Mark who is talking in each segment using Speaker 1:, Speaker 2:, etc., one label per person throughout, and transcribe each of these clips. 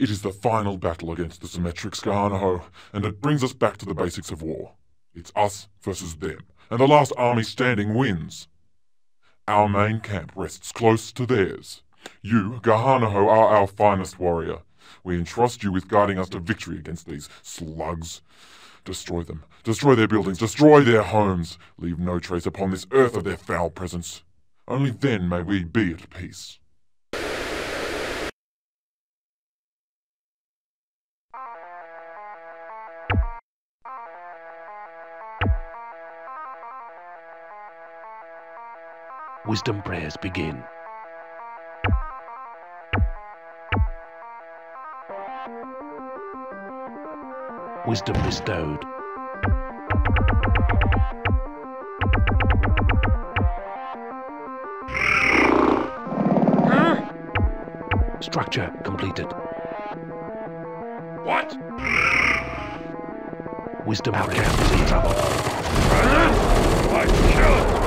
Speaker 1: It is the final battle against the Symmetrics, Gahanaho, and it brings us back to the basics of war. It's us versus them, and the last army standing wins. Our main camp rests close to theirs. You, Gahanaho, are our finest warrior. We entrust you with guiding us to victory against these slugs. Destroy them. Destroy their buildings. Destroy their homes. Leave no trace upon this earth of their foul presence. Only then may we be at peace.
Speaker 2: Wisdom prayers begin. Wisdom bestowed. Structure completed.
Speaker 3: What?
Speaker 2: Wisdom camp is in trouble.
Speaker 3: I kill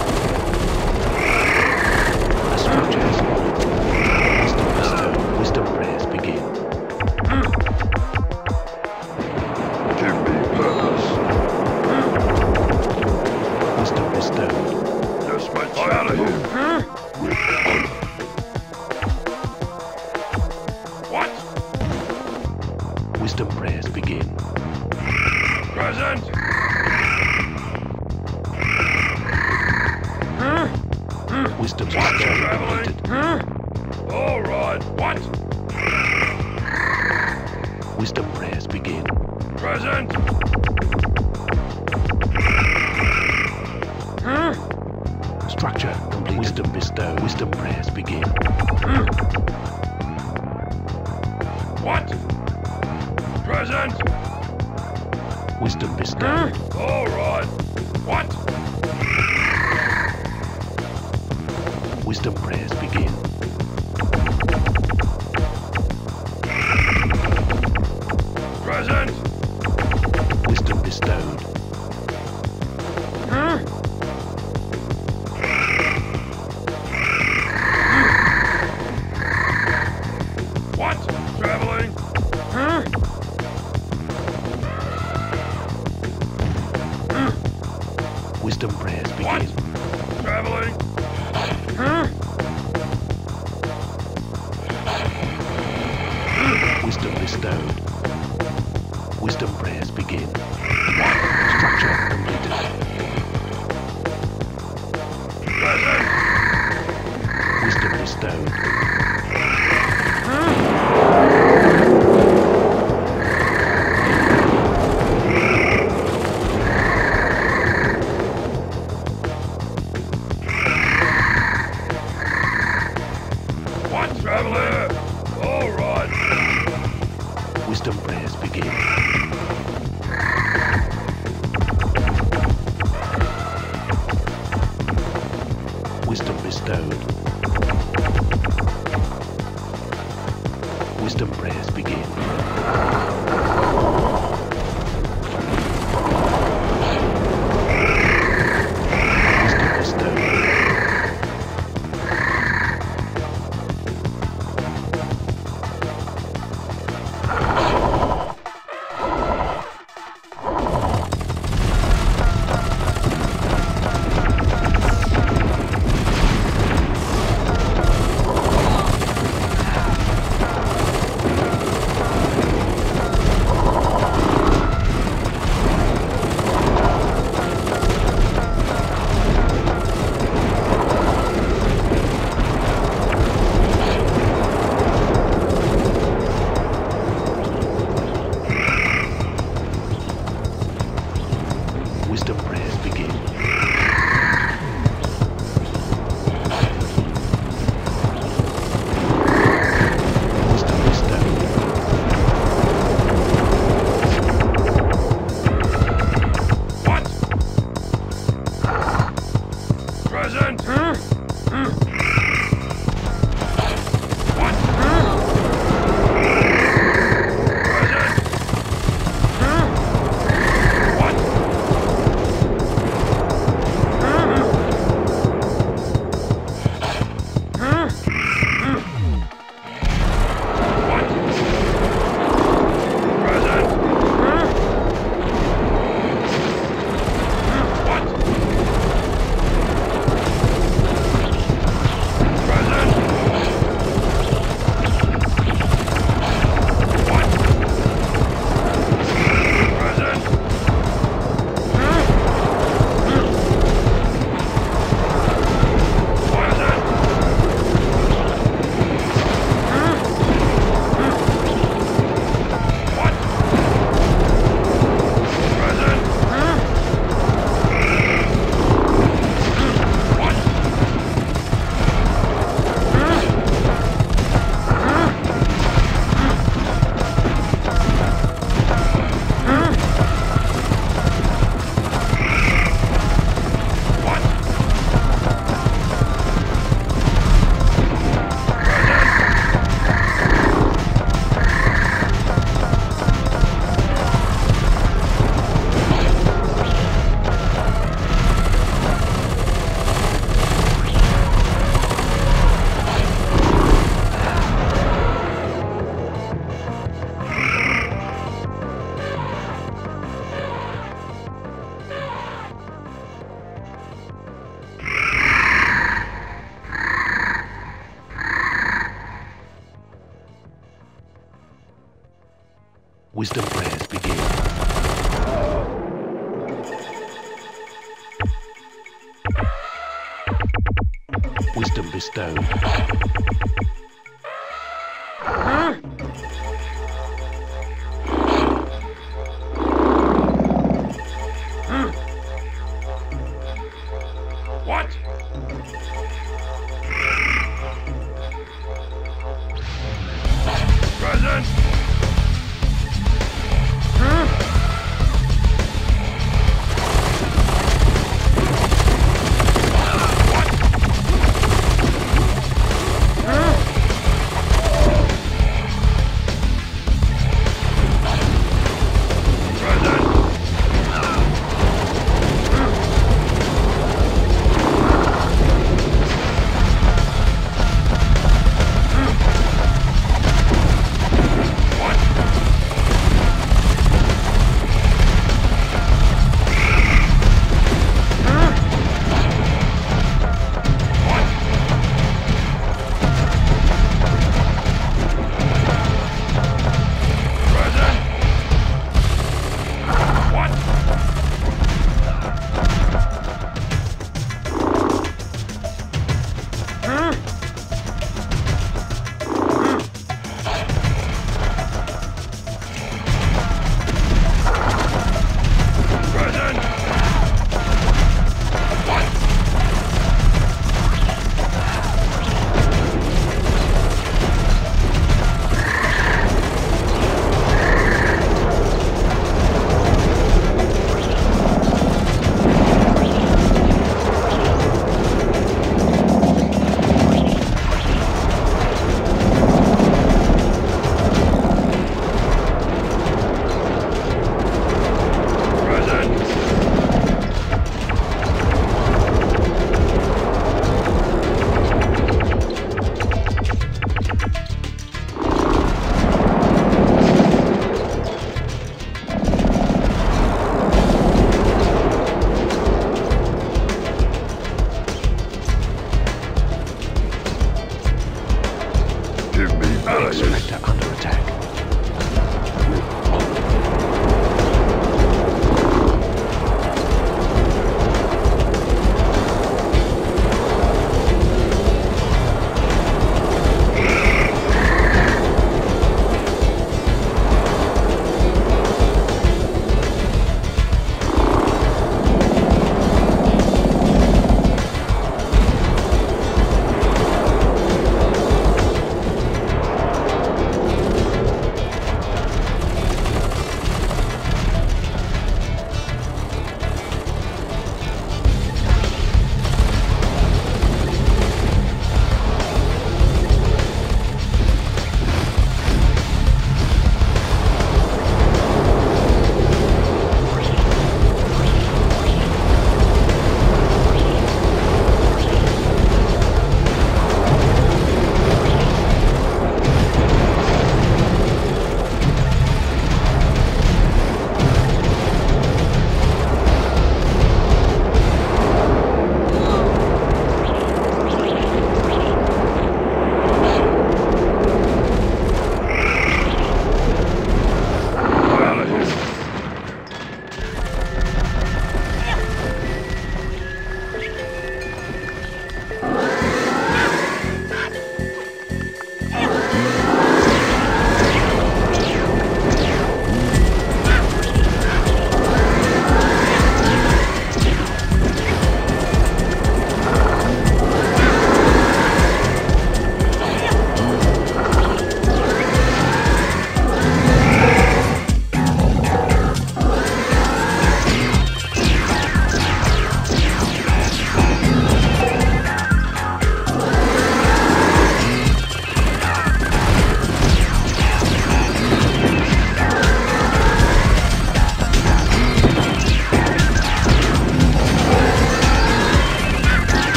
Speaker 2: Wisdom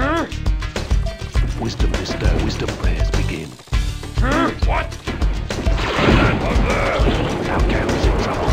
Speaker 2: Huh? Wisdom
Speaker 3: Mister.
Speaker 2: wisdom prayers begin.
Speaker 3: Huh? What?
Speaker 2: Now Gary's in trouble.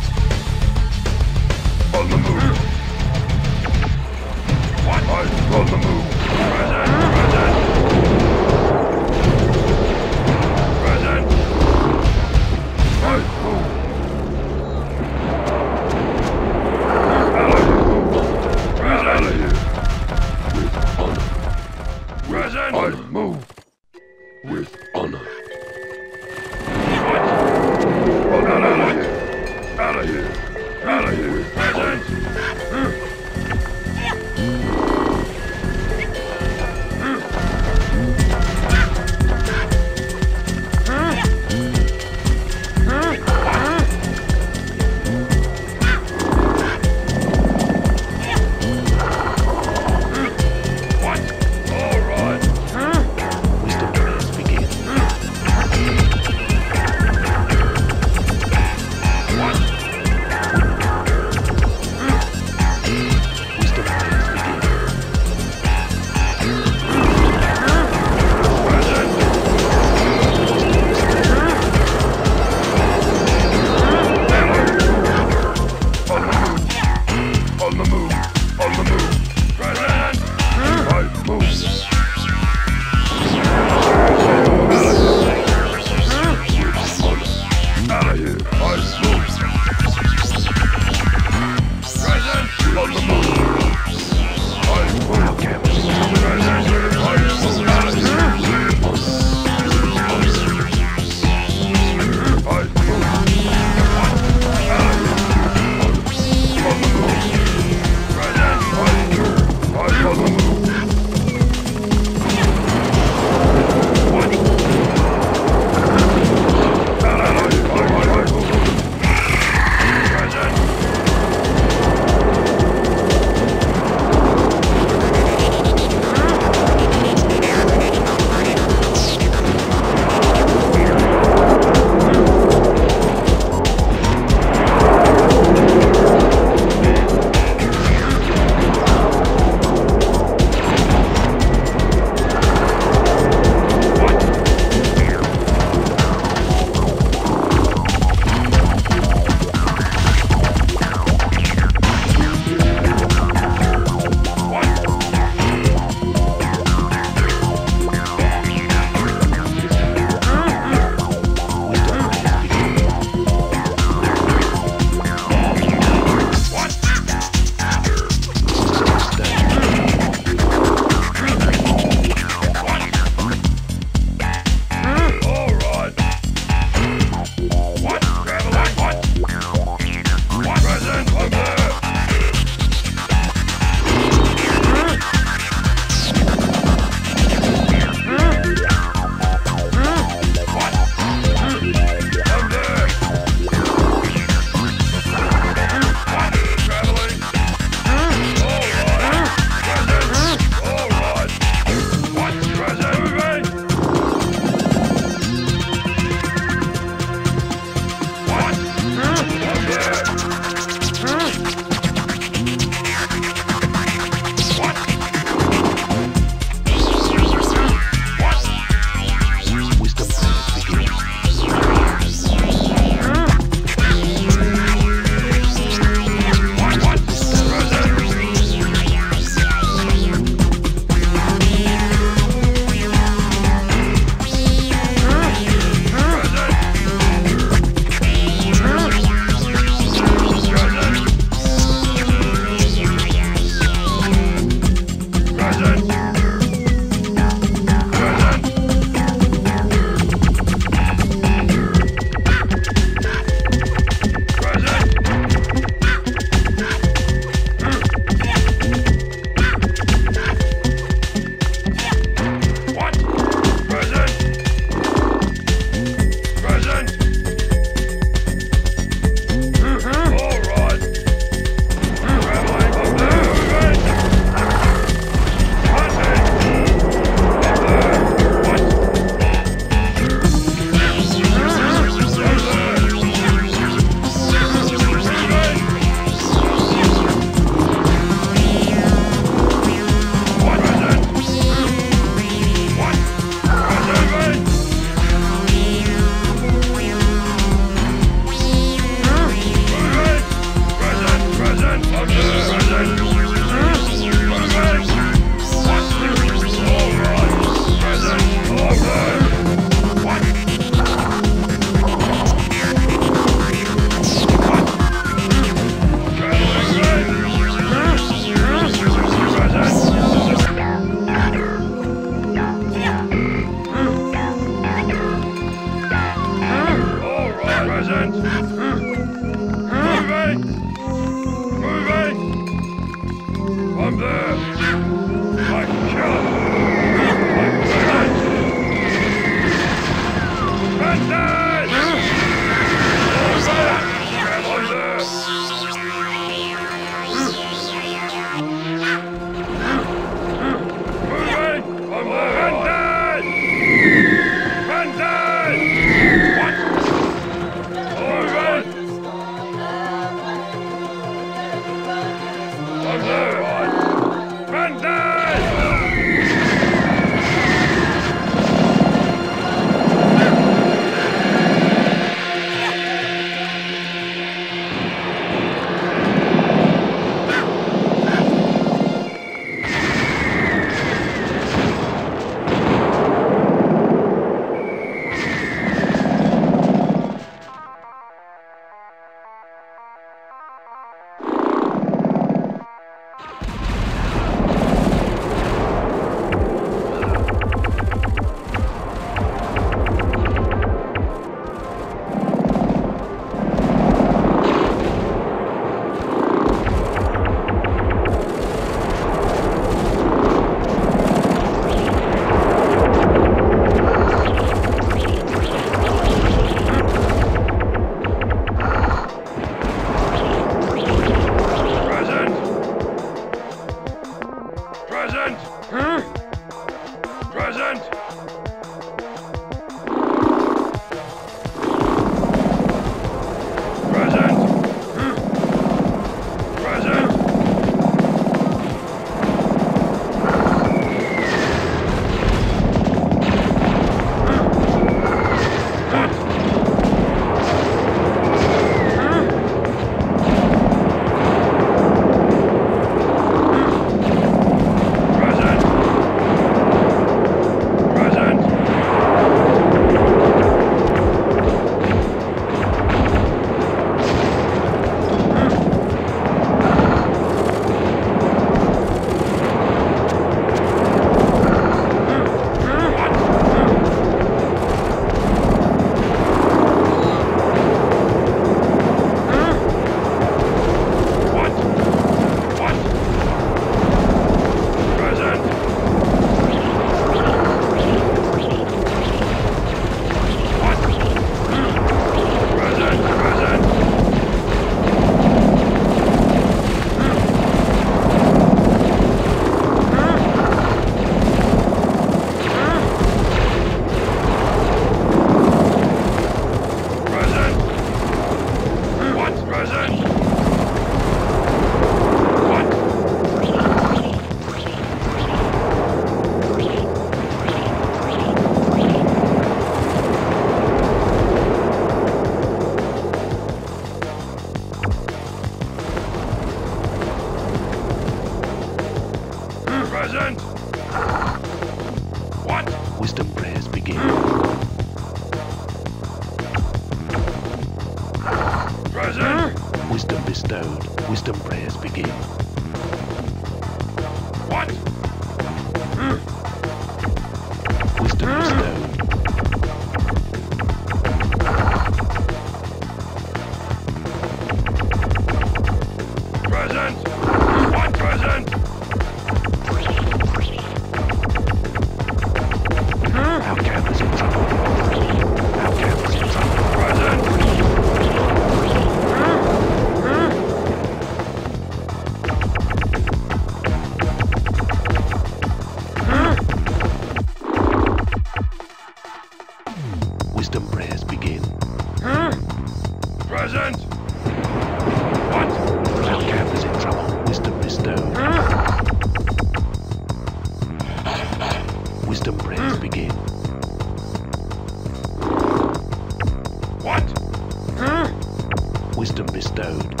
Speaker 2: Wisdom bestowed.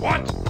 Speaker 3: What?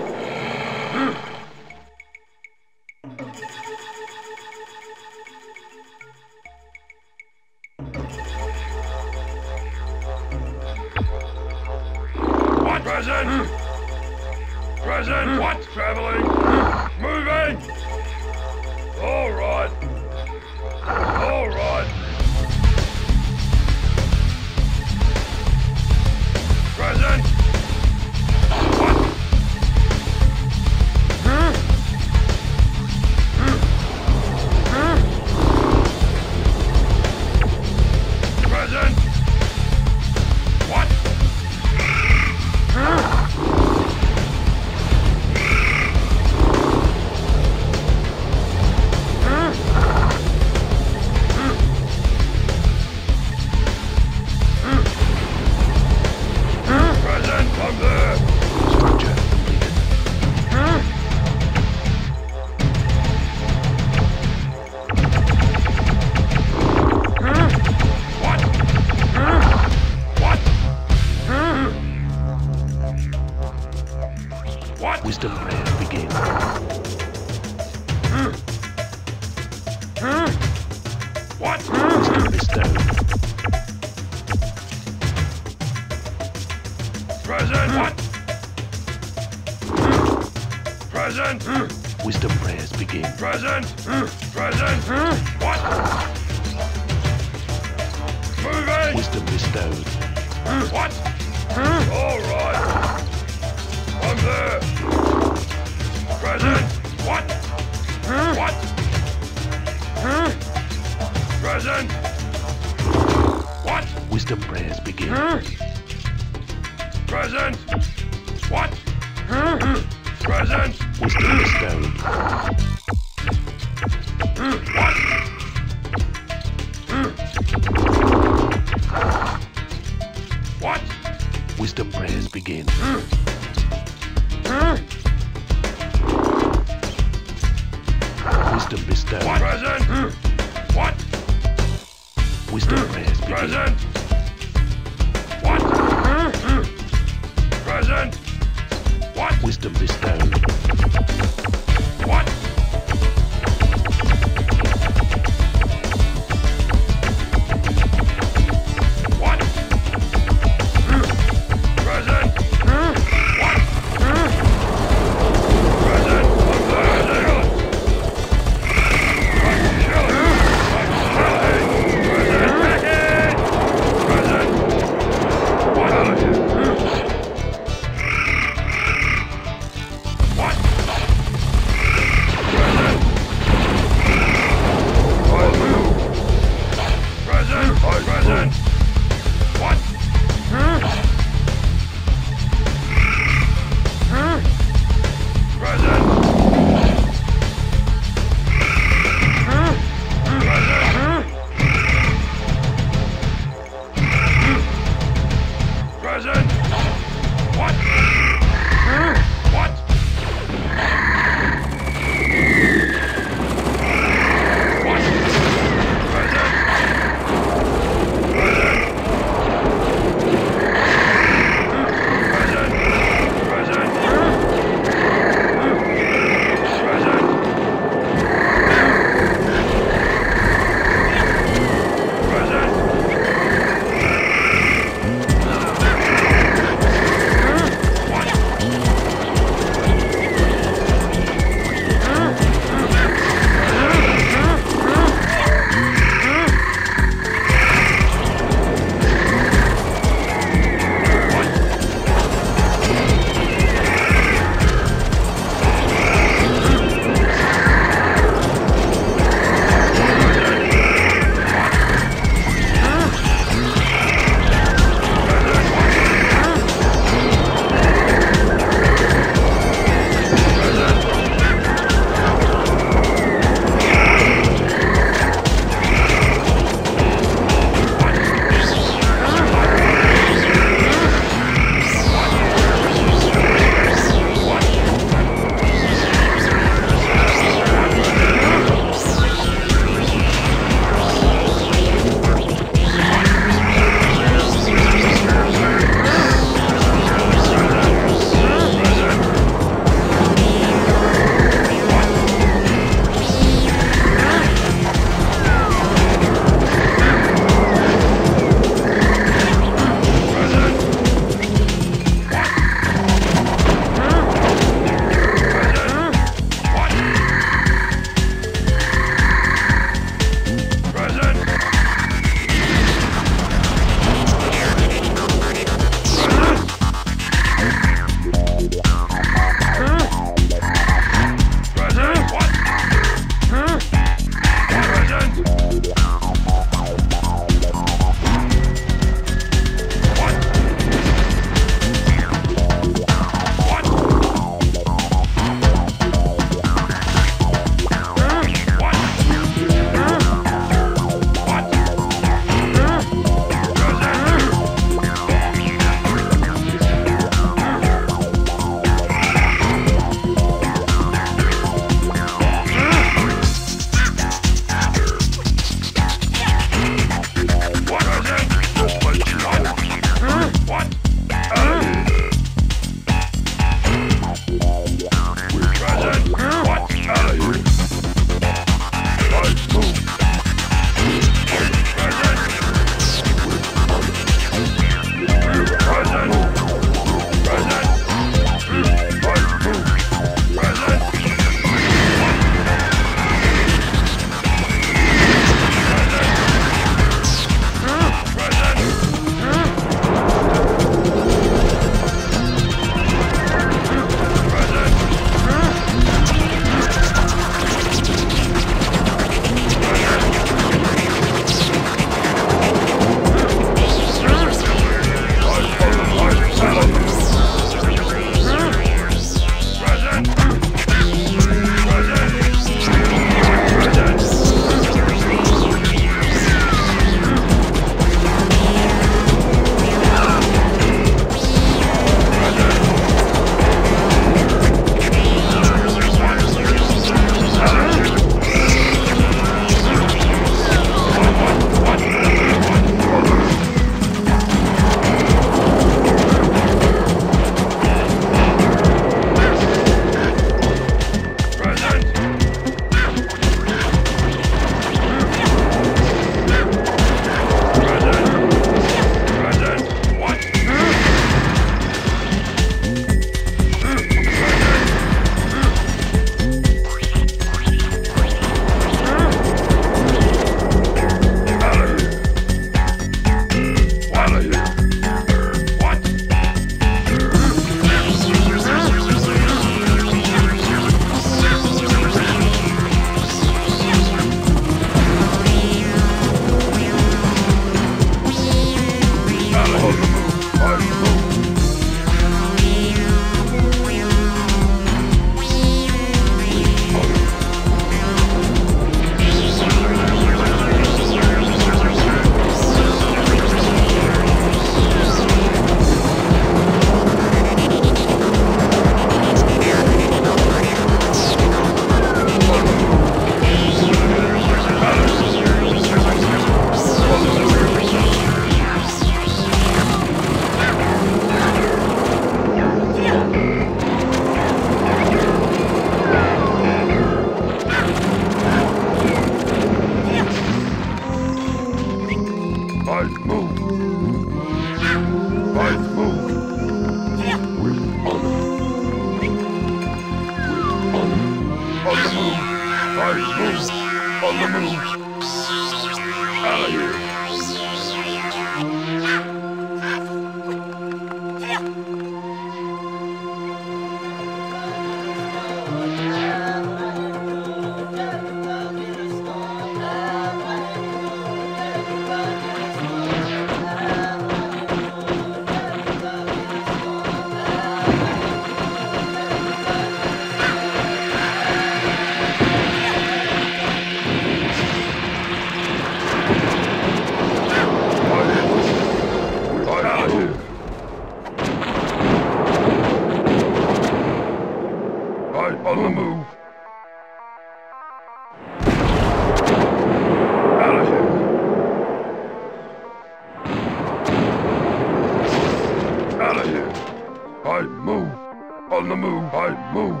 Speaker 3: Move. I move.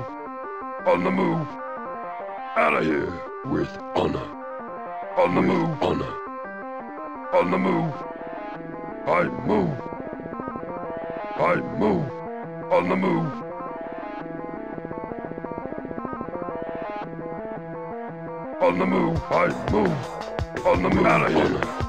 Speaker 3: On the move. Out of here. With honor. On the move. Honor. On the move. I move. I move. On the move. On the move. I move. On the move. Out of here.